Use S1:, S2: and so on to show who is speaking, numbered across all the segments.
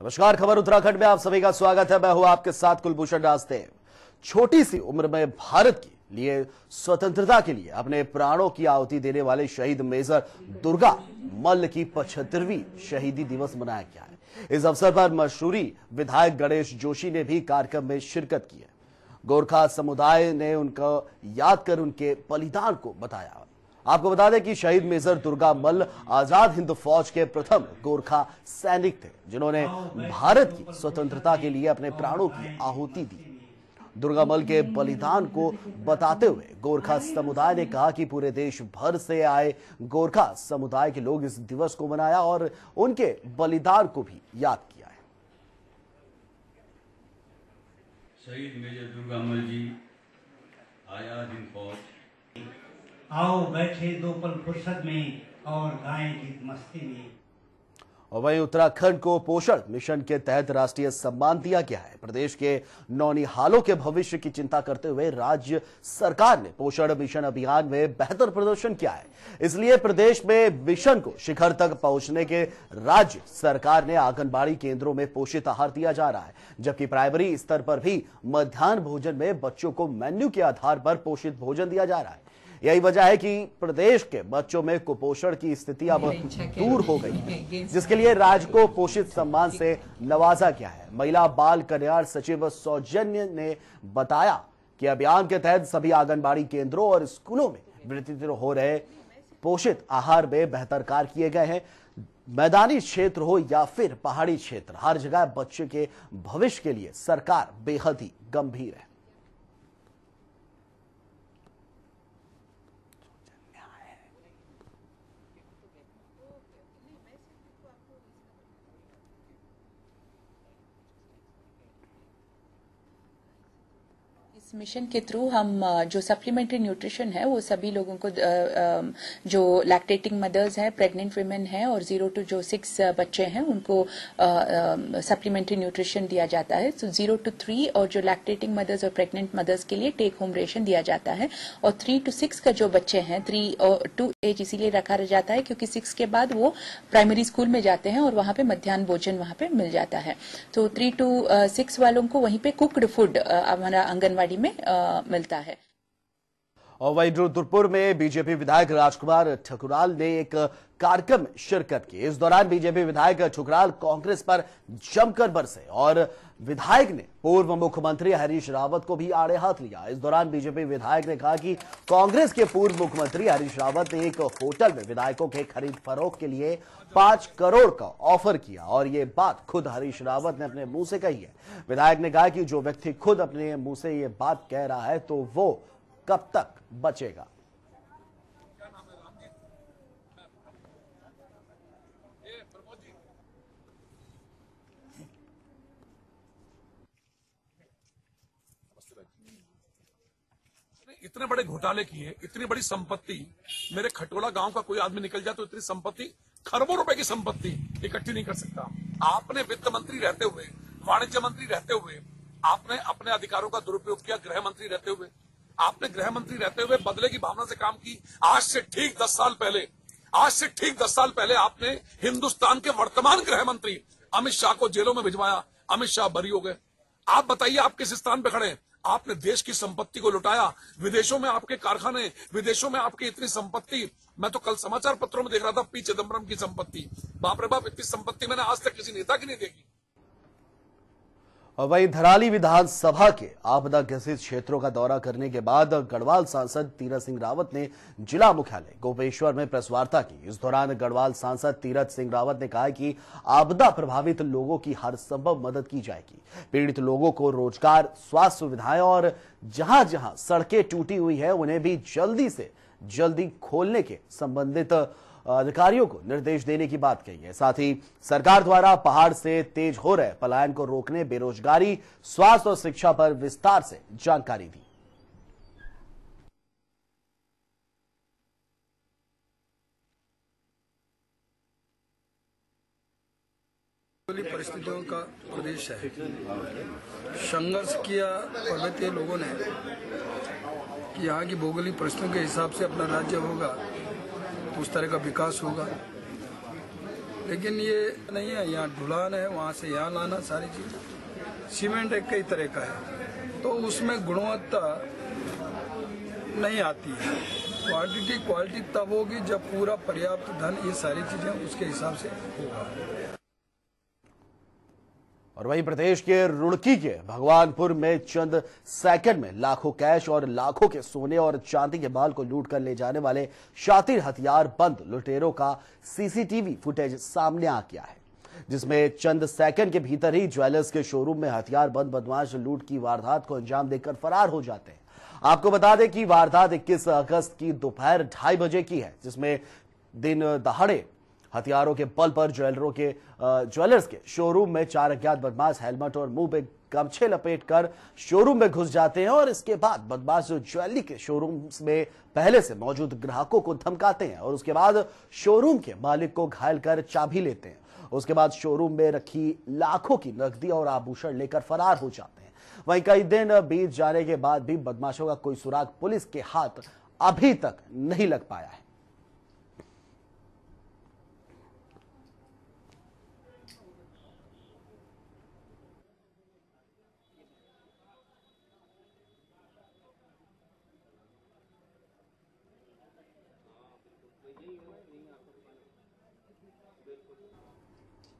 S1: नमस्कार, खबर उत्तराखंड में आप सभी का स्वागत है। मैं हूँ आपके साथ कुलभूषण राजदेव। छोटी सी उम्र में भारत के लिए, स्वतंत्रता के लिए अपने प्राणों की आहुति देने वाले शहीद मेजर दुर्गा मल्ल की पचहत्तरवीं शहीदी दिवस मनाया गया है। इस अवसर पर मशहूरी विधायक गणेश जोशी ने भी कार्यक्रम में शिरकत की है। गोरखा समुदाय ने उनको याद कर उनके बलिदान को बताया। आपको बता दें कि शहीद मेजर दुर्गा मल्ल आज़ाद हिंद फौज के प्रथम गोरखा सैनिक थे, जिन्होंने भारत की स्वतंत्रता के लिए अपने प्राणों की आहुति दी। दुर्गा मल के बलिदान को बताते हुए गोरखा समुदाय ने कहा कि पूरे देश भर से आए गोरखा समुदाय के लोग इस दिवस को मनाया और उनके बलिदान को भी याद किया है।
S2: शहीद मेजर दुर्गामल जी, आज़ाद हिंद फौज।
S3: आओ बैठे दो पल फुर्सत में और गाएँ गीत मस्ती में।
S1: और वहीं उत्तराखंड को पोषण मिशन के तहत राष्ट्रीय सम्मान दिया गया है। प्रदेश के नौनिहालों के भविष्य की चिंता करते हुए राज्य सरकार ने पोषण मिशन अभियान में बेहतर प्रदर्शन किया है। इसलिए प्रदेश में मिशन को शिखर तक पहुँचने के राज्य सरकार ने आंगनबाड़ी केंद्रों में पोषित आहार दिया जा रहा है, जबकि प्राइमरी स्तर पर भी मध्यान्ह भोजन में बच्चों को मेन्यू के आधार पर पोषित भोजन दिया जा रहा है। यही वजह है कि प्रदेश के बच्चों में कुपोषण की स्थिति अब दूर हो गई है। जिसके लिए राज्य को पोषित सम्मान से नवाजा गया है। महिला बाल कल्याण सचिव सौजन्य ने बताया कि अभियान के तहत सभी आंगनबाड़ी केंद्रों और स्कूलों में वितरित हो रहे पोषित आहार में बेहतर कार्य किए गए हैं। मैदानी क्षेत्र हो या फिर पहाड़ी क्षेत्र हर जगह बच्चे के भविष्य के लिए सरकार बेहद ही गंभीर है
S4: इस मिशन के थ्रू हम जो सप्लीमेंट्री न्यूट्रिशन है, वो सभी लोगों को जो लैक्टेटिंग मदर्स हैं प्रेग्नेंट वुमेन हैं और ज़ीरो टू जो सिक्स बच्चे हैं, उनको सप्लीमेंट्री न्यूट्रिशन दिया जाता है। तो ज़ीरो टू थ्री और जो लैक्टेटिंग मदर्स और प्रेग्नेंट मदर्स के लिए टेक होम रेशन दिया जाता है। और थ्री टू सिक्स का जो बच्चे हैं थ्री और टू एज इसीलिए रखा जाता है क्योंकि सिक्स के बाद वो प्राइमरी स्कूल में जाते हैं और वहाँ पे मध्यान्ह भोजन वहाँ पे मिल जाता है। तो थ्री टू सिक्स वालों को वहीं पे कुकड फ़ूड हमारा आंगनवाड़ी में अ, मिलता है।
S1: और वहीं रुद्रपुर में बीजेपी विधायक राजकुमार ठकुराल ने एक कार्यक्रम में शिरकत की। इस दौरान बीजेपी विधायक ठुकराल कांग्रेस पर जमकर बरसे और विधायक ने पूर्व मुख्यमंत्री हरीश रावत को भी आड़े हाथ लिया। इस दौरान बीजेपी विधायक ने कहा कि कांग्रेस के पूर्व मुख्यमंत्री हरीश रावत ने एक होटल में विधायकों के खरीद फरोख के लिए पाँच करोड़ का ऑफ़र किया और ये बात खुद हरीश रावत ने अपने मुँह से कही है। विधायक ने कहा कि जो व्यक्ति खुद अपने मुँह से ये बात कह रहा है तो वो कब तक बचेगा?
S5: इतने बड़े घोटाले किए, इतनी बड़ी संपत्ति, मेरे खटोला गाँव का कोई आदमी निकल जाए तो इतनी संपत्ति, खरबों रुपए की संपत्ति इकट्ठी नहीं कर सकता। आपने वित्त मंत्री रहते हुए, वाणिज्य मंत्री रहते हुए, आपने अपने अधिकारों का दुरुपयोग किया, गृह मंत्री रहते हुए आपने गृह मंत्री रहते हुए बदले की भावना से काम की। आज से ठीक दस साल पहले, आज से ठीक दस साल पहले आपने हिंदुस्तान के वर्तमान गृह मंत्री अमित शाह को जेलों में भिजवाया। अमित शाह बरी हो गए। आप बताइए आप किस स्थान पे खड़े आपने देश की संपत्ति को लुटाया। विदेशों में आपके कारखाने, विदेशों में आपकी इतनी संपत्ति। मैं तो कल समाचार पत्रों में देख रहा था पी चिदम्बरम की संपत्ति। बाप रे बाप, इतनी संपत्ति मैंने आज तक किसी नेता की नहीं देखी।
S1: और वहीं धराली विधानसभा के आपदा ग्रसित क्षेत्रों का दौरा करने के बाद गढ़वाल सांसद तीरथ सिंह रावत ने जिला मुख्यालय गोपेश्वर में प्रेस वार्ता की। इस दौरान गढ़वाल सांसद तीरथ सिंह रावत ने कहा कि आपदा प्रभावित लोगों की हर संभव मदद की जाएगी। पीड़ित लोगों को रोज़गार, स्वास्थ्य सुविधाएँ और जहाँ जहाँ सड़कें टूटी हुई है, उन्हें भी जल्दी से जल्दी खोलने के संबंधित अधिकारियों को निर्देश देने की बात कही है। साथ ही सरकार द्वारा पहाड़ से तेज हो रहे पलायन को रोकने, बेरोजगारी, स्वास्थ्य और शिक्षा पर विस्तार से जानकारी दी।
S6: परिस्थितियों का प्रदेश है। संघर्ष किया पर्वतीय लोगों ने कि यहाँ की भौगोलिक परिस्थितियों के हिसाब से अपना राज्य होगा। उस तरह का विकास होगा। लेकिन ये नहीं है, यहाँ ढुलान है, वहाँ से यहाँ लाना सारी चीज़। सीमेंट एक कई तरह का है। तो उसमें गुणवत्ता नहीं आती है। क्वांटिटी, क्वालिटी तब होगी जब पूरा पर्याप्त धन, ये सारी चीज़ें उसके हिसाब से होगा।
S1: और वहीं प्रदेश के रुड़की के भगवानपुर में चंद सेकंड में लाखों कैश और लाखों के सोने और चांदी के माल को लूट कर ले जाने वाले शातिर हथियार बंद लुटेरों का सीसीटीवी फुटेज सामने आ गया है, जिसमें चंद सेकंड के भीतर ही ज्वेलर्स के शोरूम में हथियार बंद बदमाश लूट की वारदात को अंजाम देकर फरार हो जाते हैं। आपको बता दें कि वारदात 21 अगस्त की दोपहर ढाई बजे की है, जिसमें दिन दहाड़े हथियारों के बल पर, ज्वेलरों के ज्वेलर्स के शोरूम में चार अज्ञात बदमाश हेलमेट और मुँह पे गमछे लपेट कर शोरूम में घुस जाते हैं और इसके बाद बदमाश ज्वेलरी के शोरूम में पहले से मौजूद ग्राहकों को धमकाते हैं और उसके बाद शोरूम के मालिक को घायल कर चाबी लेते हैं। उसके बाद शोरूम में रखी लाखों की नकदी और आभूषण लेकर फरार हो जाते हैं। वहीं कई दिन बीत जाने के बाद भी बदमाशों का कोई सुराग पुलिस के हाथ अभी तक नहीं लग पाया है।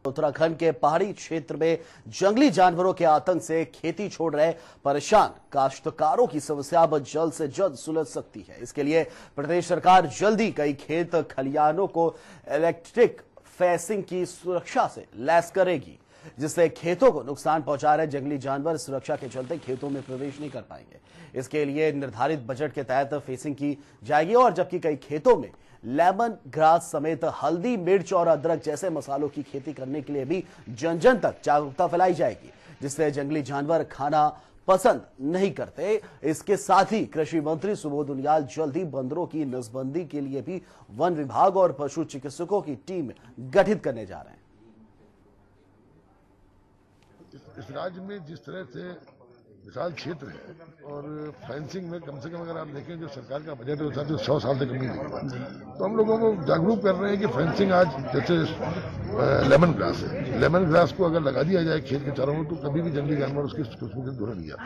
S1: उत्तराखंड के पहाड़ी क्षेत्र में जंगली जानवरों के आतंक से खेती छोड़ रहे परेशान काश्तकारों की समस्या अब जल्द से जल्द सुलझ सकती है। इसके लिए प्रदेश सरकार जल्दी कई खेत खलियानों को इलेक्ट्रिक फेंसिंग की सुरक्षा से लैस करेगी, जिससे खेतों को नुकसान पहुँचा रहे जंगली जानवर सुरक्षा के चलते खेतों में प्रवेश नहीं कर पाएँगे। इसके लिए निर्धारित बजट के तहत फेसिंग की जाएगी और जबकि कई खेतों में लेमन ग्रास समेत हल्दी, मिर्च और अदरक जैसे मसालों की खेती करने के लिए भी जन जन तक जागरूकता फैलाई जाएगी, जिससे जंगली जानवर खाना पसंद नहीं करते। इसके साथ ही कृषि मंत्री सुबोध उनियाल जल्द ही बंदरों की नसबंदी के लिए भी वन विभाग और पशु चिकित्सकों की टीम गठित करने जा रहे हैं।
S7: इस राज्य में जिस तरह से विशाल क्षेत्र है और फेंसिंग में कम से कम अगर आप देखें जो सरकार का बजट है उसका सौ साल तक नहीं दिखता तो हम लोगों को जागरूक कर रहे हैं कि फेंसिंग आज जैसे लेमन ग्रास है। लेमन ग्रास को अगर लगा दिया जाए खेत के चारों में तो कभी भी जंगली जानवर उसकी खुशबू से दूर नहीं जाता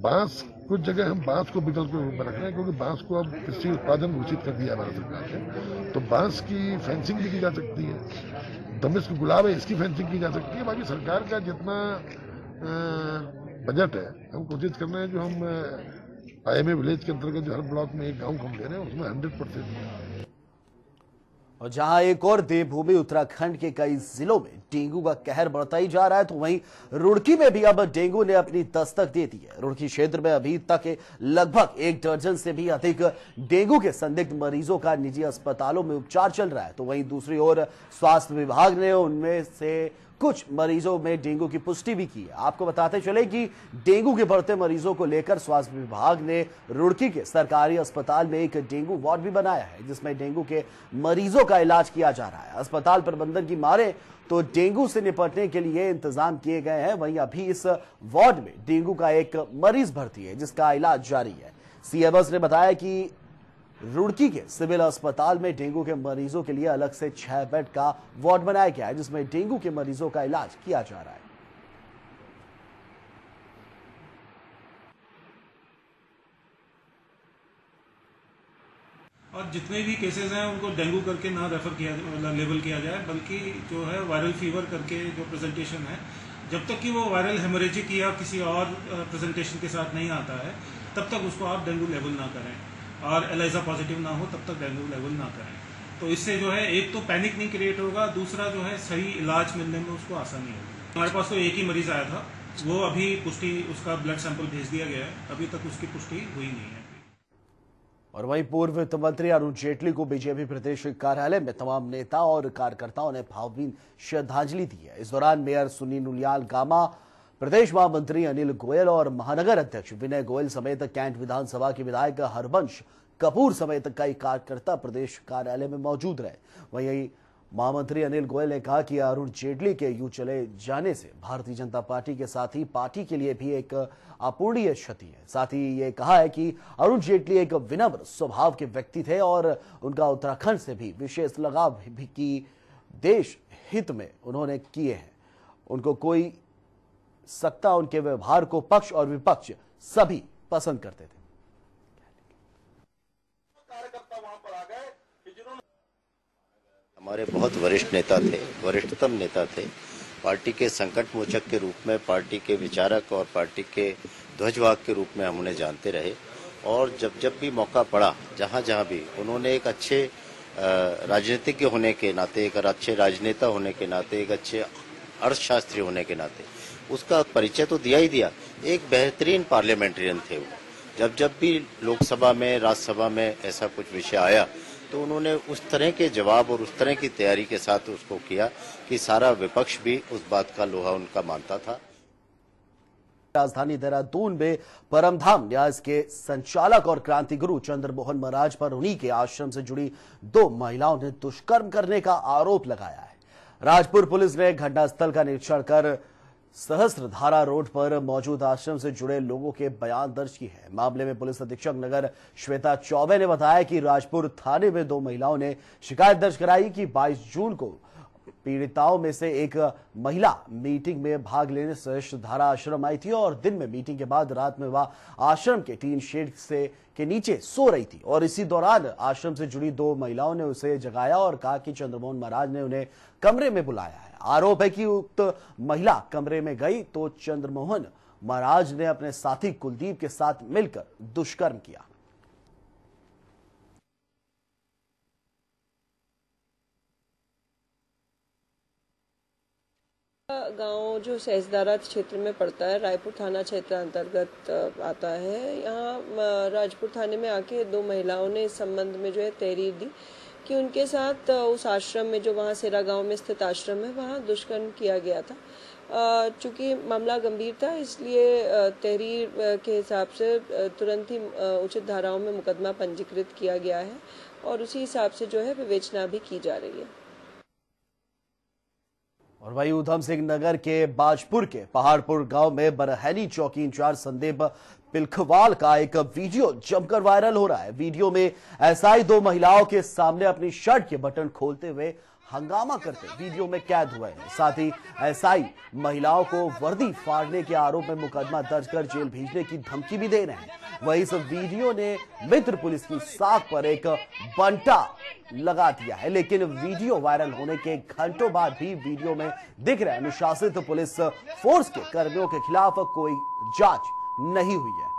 S7: बाँस, कुछ जगह हम बाँस को विकल्प के रूप में रख रहे हैं, क्योंकि बाँस को अब कृषि उत्पादन घोषित कर दिया भारत सरकार ने। तो बाँस की फेंसिंग भी की जा सकती है, दमिश्क गुलाब है, इसकी फेंसिंग की जा सकती है। बाकी सरकार का जितना बजट है। हम कोशिश कर रहे हैं जो हम आईएमए विलेज के अंतर्गत जो हर ब्लॉक में एक गाँव को हम ले रहे हैं, उसमें हंड्रेड परसेंट
S1: और जहाँ एक और देवभूमि उत्तराखंड के कई जिलों में डेंगू का कहर बढ़ता ही जा रहा है तो वहीं रुड़की में भी अब डेंगू ने अपनी दस्तक दे दी है। रुड़की क्षेत्र में अभी तक लगभग एक दर्जन से भी अधिक डेंगू के संदिग्ध मरीजों का निजी अस्पतालों में उपचार चल रहा है। तो वहीं दूसरी ओर स्वास्थ्य विभाग ने उनमें से कुछ मरीजों में डेंगू की पुष्टि भी की आपको बताते चले कि डेंगू के बढ़ते मरीजों को लेकर स्वास्थ्य विभाग ने रुड़की के सरकारी अस्पताल में एक डेंगू वार्ड भी बनाया है, जिसमें डेंगू के मरीजों का इलाज किया जा रहा है। अस्पताल प्रबंधन की मारे तो डेंगू से निपटने के लिए इंतज़ाम किए गए हैं। वहीं अभी इस वार्ड में डेंगू का एक मरीज़ भर्ती है, जिसका इलाज जारी है। सीएमएस ने बताया कि रुड़की के सिविल अस्पताल में डेंगू के मरीजों के लिए अलग से छह बेड का वार्ड बनाया गया है, जिसमें डेंगू के मरीजों का इलाज किया जा रहा है।
S8: और जितने भी केसेस हैं, उनको डेंगू करके ना रेफर किया लेबल किया जाए, बल्कि जो है वायरल फीवर करके जो प्रेजेंटेशन है, जब तक कि वो वायरल हेमोरेजिक या किसी और प्रेजेंटेशन के साथ नहीं आता है, तब तक उसको आप डेंगू लेबल ना करें। और एलाइजा पॉजिटिव ना हो, तब तक डेंगू लेवल ना करें। तो इससे जो है, एक तो पैनिक नहीं क्रिएट होगा, दूसरा जो है, सही इलाज मिलने में उसको आसानी होगी। हमारे पास तो एक ही मरीज़ आया था, वो अभी पुष्टि, उसका ब्लड सैंपल भेज दिया गया है, अभी तक उसकी पुष्टि हुई नहीं है।
S1: और वहीं पूर्व वित्त मंत्री अरुण जेटली को बीजेपी प्रदेश कार्यालय में तमाम नेता और कार्यकर्ताओं ने भावभीन श्रद्धांजलि दी है। इस दौरान मेयर सुनील उलियाल गामा प्रदेश महामंत्री अनिल गोयल और महानगर अध्यक्ष विनय गोयल समेत कैंट विधानसभा के विधायक हरवंश कपूर समेत कई कार्यकर्ता प्रदेश कार्यालय में मौजूद रहे। वहीं महामंत्री अनिल गोयल ने कहा कि अरुण जेटली के यू चले जाने से भारतीय जनता पार्टी के साथ ही पार्टी के लिए भी एक अपूर्णीय क्षति है। साथ ही ये कहा है कि अरुण जेटली एक विनम्र स्वभाव के व्यक्ति थे और उनका उत्तराखंड से भी विशेष लगाव भी की देश हित में उन्होंने किए हैं। उनको कोई सकता उनके व्यवहार को पक्ष और विपक्ष सभी पसंद करते थे।
S9: हमारे बहुत वरिष्ठ नेता थे वरिष्ठतम नेता थे। पार्टी के संकट मोचक के रूप में पार्टी के विचारक और पार्टी के ध्वजवाहक के रूप में हम उन्हें जानते रहे। और जब जब भी मौका पड़ा जहाँ जहाँ भी उन्होंने एक अच्छे राजनीतिज्ञ होने के नाते एक अच्छे राजनेता होने के नाते एक अच्छे अर्थशास्त्री होने के नाते उसका परिचय तो दिया ही दिया। एक बेहतरीन पार्लियामेंटेरियन थे वो। जब जब भी लोकसभा में, राज्यसभा में ऐसा कुछ विषय आया तो उन्होंने उस तरह के जवाब और उस तरह की तैयारी के साथ उसको किया कि सारा विपक्ष भी उस बात का लोहा उनका मानता था।
S1: राजधानी देहरादून में परमधाम न्यास के संचालक और क्रांति गुरु चंद्रमोहन महाराज पर उन्हीं के आश्रम से जुड़ी दो महिलाओं ने दुष्कर्म करने का आरोप लगाया है। राजपुर पुलिस ने घटनास्थल का निरीक्षण कर सहस्त्रधारा रोड पर मौजूद आश्रम से जुड़े लोगों के बयान दर्ज की है। मामले में पुलिस अधीक्षक नगर श्वेता चौबे ने बताया कि राजपुर थाने में दो महिलाओं ने शिकायत दर्ज कराई कि 22 जून को पीड़िताओं में से एक महिला मीटिंग में भाग लेने सहस्त्र धारा आश्रम आई थी और दिन में मीटिंग के बाद रात में वह आश्रम के टीन शेड से के नीचे सो रही थी और इसी दौरान आश्रम से जुड़ी दो महिलाओं ने उसे जगाया और कहा कि चंद्रमोहन महाराज ने उन्हें कमरे में बुलाया है। आरोप है कि उक्त महिला कमरे में गई तो चंद्रमोहन महाराज ने अपने साथी कुलदीप के साथ मिलकर दुष्कर्म किया।
S10: गाँव जो सहजदारा क्षेत्र में पड़ता है, रायपुर थाना क्षेत्र अंतर्गत आता है। यहाँ राजपुर थाने में आके दो महिलाओं ने इस संबंध में जो है तहरीर दी। कि उनके साथ उस आश्रम में जो वहाँ सेरा गाँव में स्थित आश्रम है, वहाँ दुष्कर्म किया गया था। चूँकि मामला गंभीर था, इसलिए तहरीर के हिसाब से तुरंत ही उचित धाराओं में मुकदमा पंजीकृत किया गया है और उसी हिसाब से जो है विवेचना भी की जा रही है।
S1: और वही उधम सिंह नगर के बाजपुर के पहाड़पुर गाँव में बरहैली चौकी इंचार्ज संदीप पिलखवाल का एक वीडियो जमकर वायरल हो रहा है। वीडियो में ऐसा ही दो महिलाओं के सामने अपनी शर्ट के बटन खोलते हुए हंगामा करते वीडियो में कैद हुए हैं। साथ ही एसआई महिलाओं को वर्दी फाड़ने के आरोप में मुकदमा दर्ज कर जेल भेजने की धमकी भी दे रहे हैं। वही इस वीडियो ने मित्र पुलिस की साख पर एक बंटा लगा दिया है लेकिन वीडियो वायरल होने के घंटों बाद भी वीडियो में दिख रहे अनुशासित पुलिस फोर्स के कर्मियों के खिलाफ कोई जाँच नहीं हुई है।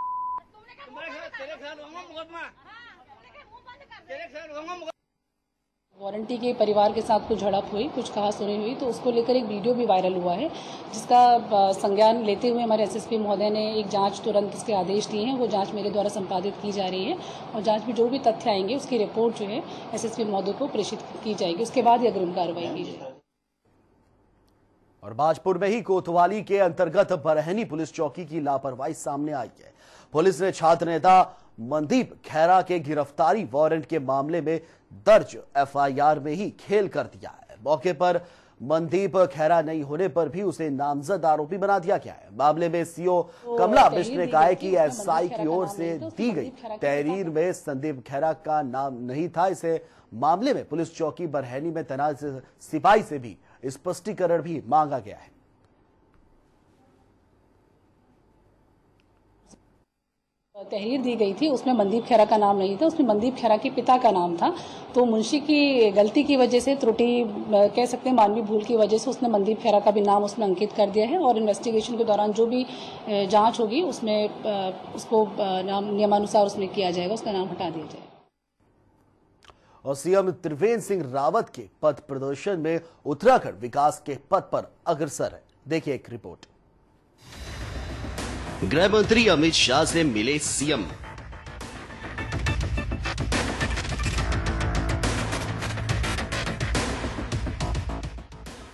S11: वारंटी के परिवार के साथ कुछ झड़प हुई, कुछ कहा सुनी हुई तो उसको लेकर एक वीडियो भी वायरल हुआ है, जिसका संज्ञान लेते हुए हमारे एसएसपी महोदय ने एक जाँच तुरंत इसके आदेश दिए हैं, वो जाँच मेरे द्वारा संपादित की जा रही है, और जाँच में जो भी तथ्य आएँगे, उसकी रिपोर्ट जो है एसएसपी महोदय को प्रेषित की जाएगी, उसके बाद ही अग्रिम कार्रवाई की जाएगी।
S1: और बाजपुर में ही कोतवाली के अंतर्गत बरहनी पुलिस चौकी की लापरवाही सामने आई है। पुलिस ने छात्र नेता मनदीप खैरा के गिरफ्तारी वारंट के मामले में दर्ज एफआईआर में ही खेल कर दिया है। मौके पर मनदीप खैरा नहीं होने पर भी उसे नामजद आरोपी बना दिया गया है। मामले में सीओ कमला मिश्र ने कहा कि एसआई की ओर से दी गई। तहरीर में संदीप खैरा का नाम नहीं था। इसे मामले में पुलिस चौकी बरहैनी में तैनात सिपाही से भी स्पष्टीकरण भी मांगा गया है।
S11: तहरीर दी गई थी, उसमें मनदीप खेरा का नाम नहीं था, उसमें मनदीप खेरा के पिता का नाम था। तो मुंशी की गलती की वजह से, त्रुटि कह सकते हैं, मानवीय भूल की वजह से उसने मनदीप खेरा का भी नाम उसमें अंकित कर दिया है और इन्वेस्टिगेशन के दौरान जो भी जाँच होगी, उसमें उसको नाम, नियमानुसार उसमें किया जाएगा, उसका नाम हटा दिया जाएगा।
S1: और सीएम त्रिवेंद्र सिंह रावत के पथ प्रदर्शन में उत्तराखंड विकास के पथ पर अग्रसर है। देखिए एक रिपोर्ट।
S12: गृह मंत्री अमित शाह से मिले सीएम।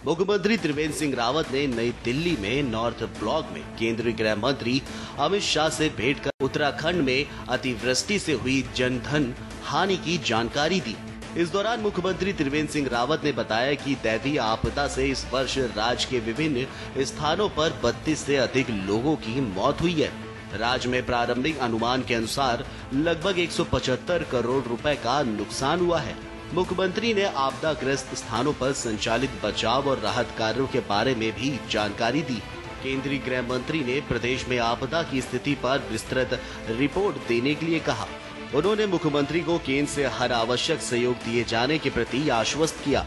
S12: मुख्यमंत्री त्रिवेंद्र सिंह रावत ने नई दिल्ली में नॉर्थ ब्लॉक में केंद्रीय गृह मंत्री अमित शाह से भेंट कर उत्तराखंड में अतिवृष्टि से हुई जनधन हानि की जानकारी दी। इस दौरान मुख्यमंत्री त्रिवेंद्र सिंह रावत ने बताया कि दैवीय आपदा से इस वर्ष राज्य के विभिन्न स्थानों पर 32 से अधिक लोगों की मौत हुई है। राज्य में प्रारंभिक अनुमान के अनुसार लगभग 175 करोड़ रुपए का नुकसान हुआ है।
S1: मुख्यमंत्री ने आपदाग्रस्त स्थानों पर संचालित बचाव और राहत कार्यों के बारे में भी जानकारी दी। केंद्रीय गृह मंत्री ने प्रदेश में आपदा की स्थिति पर विस्तृत रिपोर्ट देने के लिए कहा। उन्होंने मुख्यमंत्री को केंद्र से हर आवश्यक सहयोग दिए जाने के प्रति आश्वस्त किया।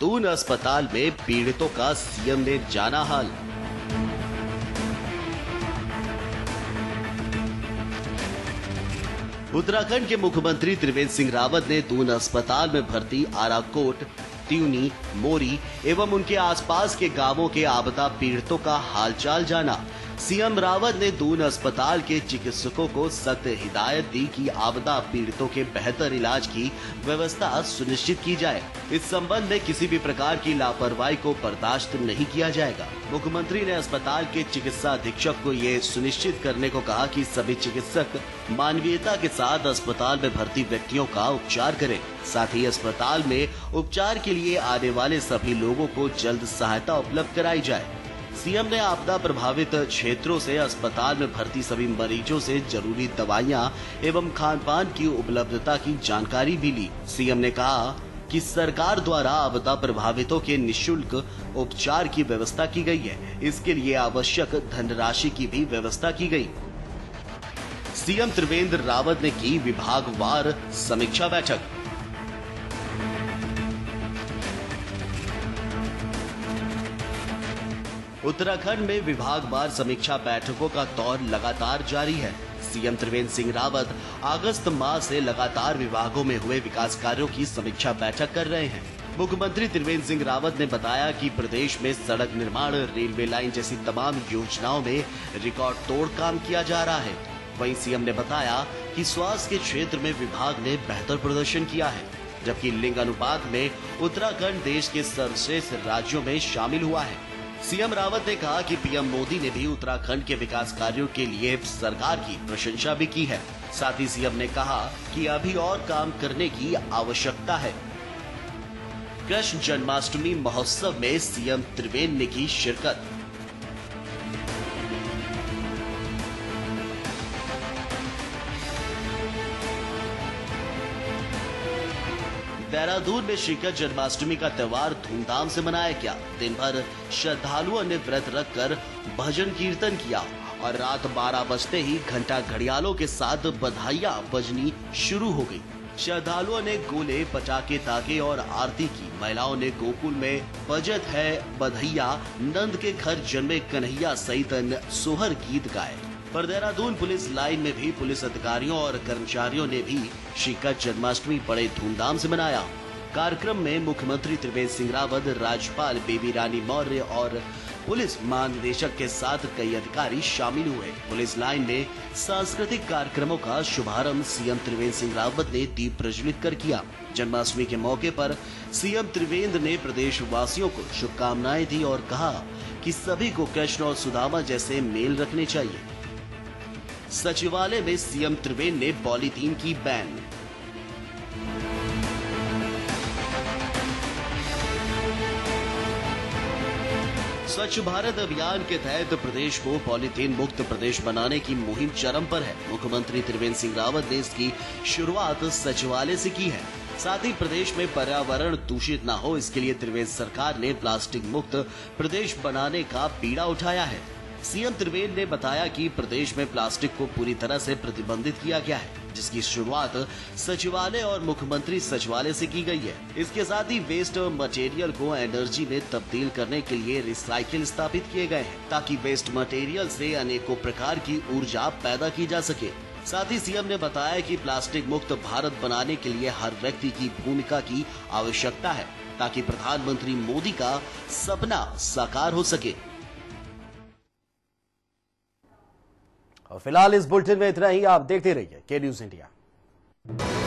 S1: दून अस्पताल में पीड़ितों का सीएम ने जाना हाल। उत्तराखंड के मुख्यमंत्री त्रिवेंद्र सिंह रावत ने दून अस्पताल में भर्ती आराकोट त्यूनी मोरी एवं उनके आसपास के गाँवों के आपदा पीड़ितों का हालचाल जाना। सीएम रावत ने दून अस्पताल के चिकित्सकों को सख्त हिदायत दी कि आपदा पीड़ितों के बेहतर इलाज की व्यवस्था सुनिश्चित की जाए। इस संबंध में किसी भी प्रकार की लापरवाही को बर्दाश्त नहीं किया जाएगा। मुख्यमंत्री ने अस्पताल के चिकित्सा अधीक्षक को ये सुनिश्चित करने को कहा कि सभी चिकित्सक मानवीयता के साथ अस्पताल में भर्ती व्यक्तियों का उपचार करें। साथ ही अस्पताल में उपचार के लिए आने वाले सभी लोगों को जल्द सहायता उपलब्ध कराई जाए। सीएम ने आपदा प्रभावित क्षेत्रों से, अस्पताल में भर्ती सभी मरीजों से ज़रूरी दवाइयाँ एवं खान पान की उपलब्धता की जानकारी भी ली। सीएम ने कहा कि सरकार द्वारा आपदा प्रभावितों के निशुल्क उपचार की व्यवस्था की गई है। इसके लिए आवश्यक धनराशि की भी व्यवस्था की गई। सीएम त्रिवेंद्र रावत ने की विभागवार समीक्षा बैठक। उत्तराखंड में विभाग बार समीक्षा बैठकों का दौर लगातार जारी है। सीएम त्रिवेंद्र सिंह रावत अगस्त माह से लगातार विभागों में हुए विकास कार्यों की समीक्षा बैठक कर रहे हैं। मुख्यमंत्री त्रिवेंद्र सिंह रावत ने बताया कि प्रदेश में सड़क निर्माण, रेलवे लाइन जैसी तमाम योजनाओं में रिकॉर्ड तोड़ काम किया जा रहा है। वहीं सीएम ने बताया कि स्वास्थ्य के क्षेत्र में विभाग ने बेहतर प्रदर्शन किया है, जबकि लिंग अनुपात में उत्तराखंड देश के सर्वश्रेष्ठ राज्यों में शामिल हुआ है। सीएम रावत ने कहा कि पीएम मोदी ने भी उत्तराखंड के विकास कार्यों के लिए सरकार की प्रशंसा भी की है। साथ ही सीएम ने कहा कि अभी और काम करने की आवश्यकता है। कृष्ण जन्माष्टमी महोत्सव में सीएम त्रिवेंद्र ने की शिरकत। देहरादून में श्रीकृष्ण जन्माष्टमी का त्योहार धूमधाम से मनाया गया। दिन भर श्रद्धालुओं ने व्रत रखकर भजन कीर्तन किया और रात 12 बजते ही घंटा घड़ियालों के साथ बधाइयाँ बजनी शुरू हो गई। श्रद्धालुओं ने गोले, पटाखे ताके और आरती की। महिलाओं ने गोकुल में बजत है बधैया नंद के घर जन्मे कन्हैया सहित सोहर गीत गाए। पर देहरादून पुलिस लाइन में भी पुलिस अधिकारियों और कर्मचारियों ने भी श्रीकृष्ण जन्माष्टमी बड़े धूमधाम से मनाया। कार्यक्रम में मुख्यमंत्री त्रिवेंद्र सिंह रावत, राज्यपाल बेबी रानी मौर्य और पुलिस महानिदेशक के साथ कई अधिकारी शामिल हुए। पुलिस लाइन में सांस्कृतिक कार्यक्रमों का शुभारंभ सीएम त्रिवेंद्र सिंह रावत ने दीप प्रज्वलित कर किया। जन्माष्टमी के मौके पर सीएम त्रिवेंद्र ने प्रदेश वासियों को शुभकामनाएँ दी और कहा कि सभी को कृष्ण और सुदामा जैसे मेल रखने चाहिए। सचिवालय में सीएम त्रिवेंद्र ने पॉलीथीन की बैन। स्वच्छ भारत अभियान के तहत प्रदेश को पॉलीथीन मुक्त प्रदेश बनाने की मुहिम चरम पर है। मुख्यमंत्री त्रिवेंद्र सिंह रावत ने इसकी शुरुआत सचिवालय से की है। साथ ही प्रदेश में पर्यावरण दूषित न हो, इसके लिए त्रिवेंद्र सरकार ने प्लास्टिक मुक्त प्रदेश बनाने का पीड़ा उठाया है। सीएम त्रिवेंद्र ने बताया कि प्रदेश में प्लास्टिक को पूरी तरह से प्रतिबंधित किया गया है, जिसकी शुरुआत सचिवालय और मुख्यमंत्री सचिवालय से की गई है। इसके साथ ही वेस्ट मटेरियल को एनर्जी में तब्दील करने के लिए रिसाइकिल स्थापित किए गए हैं, ताकि वेस्ट मटेरियल से अनेकों प्रकार की ऊर्जा पैदा की जा सके। साथ ही सीएम ने बताया कि प्लास्टिक मुक्त भारत बनाने के लिए हर व्यक्ति की भूमिका की आवश्यकता है, ताकि प्रधानमंत्री मोदी का सपना साकार हो सके।
S13: और फ़िलहाल इस बुलेटिन में इतना ही। आप देखते रहिए के न्यूज़ इंडिया